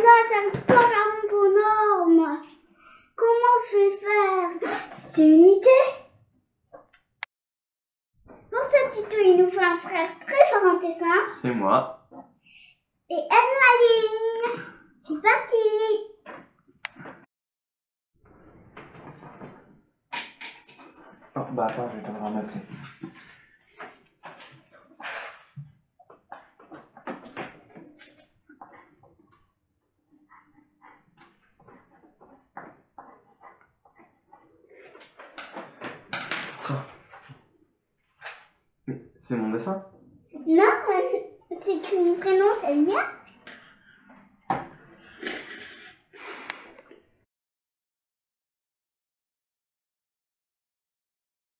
Là, ça me paraît un énorme. Comment je vais faire? C'est une idée Bon, ce Tito, il nous fait un frère très fort en dessin. C'est moi. Et Anne-Maline C'est parti Oh, bah attends, je vais te ramasser. Tiens. Mais c'est mon dessin? Non, c'est mon prénom, c'est le mien.